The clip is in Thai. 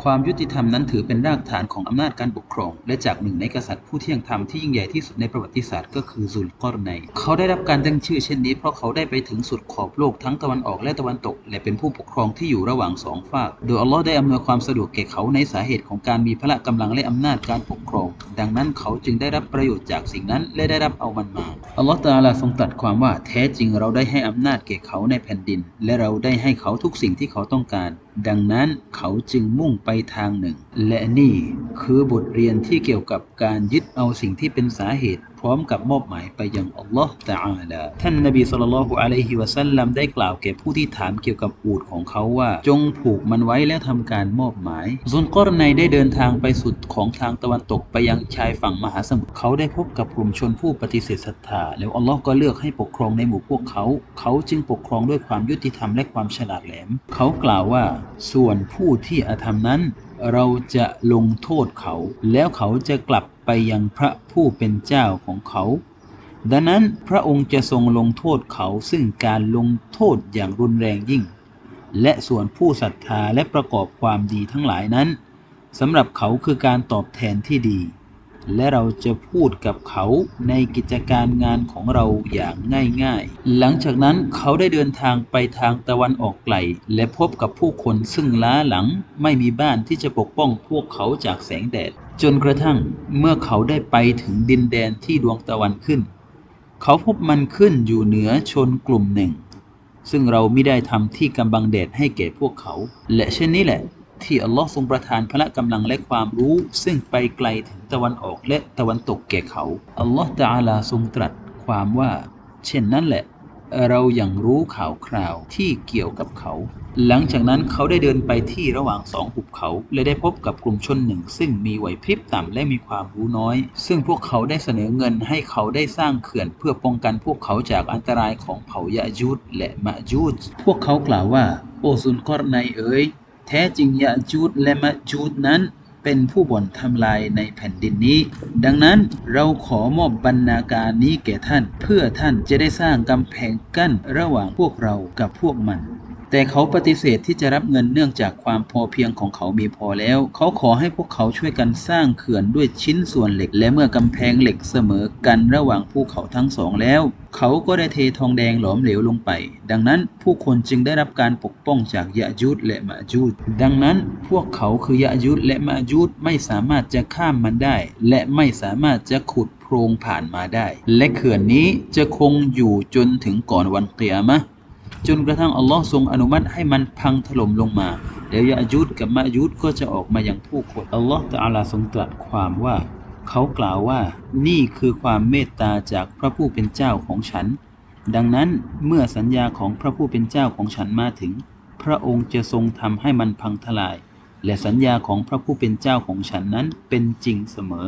ความยุติธรรมนั้นถือเป็นรากฐานของอำนาจการปกครอง และจากหนึ่งในกษัตริย์ผู้เที่ยงธรรมที่ยิ่งใหญ่ที่สุดในประวัติศาสตร์ก็คือซุลกอรไนเขาได้รับการตั้งชื่อเช่นนี้เพราะเขาได้ไปถึงสุดขอบโลกทั้งตะวันออกและตะวันตก และเป็นผู้ปกครองที่อยู่ระหว่างสองฝาก โดยอัลลอฮ์ได้อำนวยความสะดวกแก่เขาในสาเหตุของการมีพละกำลังและอำนาจการปกครอง ดังนั้นเขาจึงได้รับประโยชน์จากสิ่งนั้นและได้รับเอามันมาอัลลอฮ์ตาลาทรงตรัสความว่าแท้จริงเราได้ให้อำนาจแก่เขาในแผ่นดิน และเราได้ให้เขาทุกสิ่งที่เขาต้องการดังนั้นเขาจึงมุ่งไปทางหนึ่ง และนี่ คือบทเรียนที่เกี่ยวกับการยึดเอาสิ่งที่เป็นสาเหตุ พร้อมกับมอบหมายไปยังอัลลอฮ์ตะอาลาท่านนบีสุลต่านละฮุอะลัยฮิวะสัลลัมได้กล่าวแก่ผู้ที่ถามเกี่ยวกับอูฐของเขาว่า จงผูกมันไว้แล้วทำการมอบหมายซุนกอรในได้เดินทางไปสุดของทางตะวันตกไปยังชายฝั่งมหาสมุทรเขาได้พบกับกลุ่มชนผู้ปฏิเสธศรัทธาแล้วอัลลอฮ์ก็เลือกให้ปกครองในหมู่พวกเขา เขาจึงปกครองด้วยความยุติธรรมและความฉลาดแหลม เขากล่าวว่า ส่วนผู้ที่อาธรรมนั้น เราจะลงโทษเขา แล้วเขาจะกลับไปยังพระผู้เป็นเจ้าของเขา ดังนั้นพระองค์จะทรงลงโทษเขาซึ่งการลงโทษอย่างรุนแรงยิ่ง และส่วนผู้ศรัทธาและประกอบความดีทั้งหลายนั้นสำหรับเขาคือการตอบแทนที่ดี และเราจะพูดกับเขาในกิจการงานของเราอย่างง่ายๆ หลังจากนั้นเขาได้เดินทางไปทางตะวันออกไกล และพบกับผู้คนซึ่งล้าหลังไม่มีบ้านที่จะปกป้องพวกเขาจากแสงแดด จนกระทั่งเมื่อเขาได้ไปถึงดินแดนที่ดวงตะวันขึ้น เขาพบมันขึ้นอยู่เหนือชนกลุ่มหนึ่ง ซึ่งเราไม่ได้ทำที่กำบังแดดให้แก่พวกเขา และเช่นนี้แหละ ที่อัลลอฮ์ทรงประทานพละกำลังและความรู้ ซึ่งไปไกลถึงตะวันออกและตะวันตกแก่เขาอัลลอฮ์ตะอาลาทรงตรัสความว่า เช่นนั้นแหละ เรายัางรู้ข่าวคราวที่เกี่ยวกับเขา หลังจากนั้นเขาได้เดินไปที่ระหว่างสองหุบเขา และได้พบกับกลุ่มชนหนึ่ง ซึ่งมีไหวพริบต่ำและมีความรู้น้อย ซึ่งพวกเขาได้เสนอเงินให้เขาได้สร้างเขื่อน เพื่อป้องกันพวกเขาจากอันตรายของเผ่ายะจูดและมะจูดพวกเขากล่าวว่า โอซุนกอรในเอ๋ย ท้จริงยะจูดและมะจูดนั้นเป็นผู้บ่นทำลายในแผ่นดินนี้ ดังนั้นเราขอมอบบรรณาการนี้แก่ท่าน เพื่อท่านจะได้สร้างกำแพงกั้นระหว่างพวกเรากับพวกมัน แต่เขาปฏิเสธที่จะรับเงินเนื่องจากความพอเพียงของเขามีพอแล้ว เขาขอให้พวกเขาช่วยกันสร้างเขื่อนด้วยชิ้นส่วนเหล็ก และเมื่อกำแพงเหล็กเสมอกันระหว่างภูเขาทั้งสองแล้ว เขาก็ได้เททองแดงหลอมเหลวลงไป ดังนั้นผู้คนจึงได้รับการปกป้องจากยะจูดและมะจูดดังนั้นพวกเขาคือยะจูดและมะจูดไม่สามารถจะข้ามมันได้ และไม่สามารถจะขุดโพรงผ่านมาได้ และเขื่อนนี้จะคงอยู่จนถึงก่อนวันเกียรมะ จนกระทั่งอัลลอฮ์ทรงอนุมัติให้มันพังถล่มลงมา แล้วยะจูดกับมะจูดก็จะออกมาอย่างผู้คนอัลลอฮ์ตะอาลาทรงตรัสความว่า เขากล่าวว่านี่คือความเมตตาจากพระผู้เป็นเจ้าของฉัน ดังนั้นเมื่อสัญญาของพระผู้เป็นเจ้าของฉันมาถึง พระองค์จะทรงทำให้มันพังทลาย และสัญญาของพระผู้เป็นเจ้าของฉันนั้นเป็นจริงเสมอ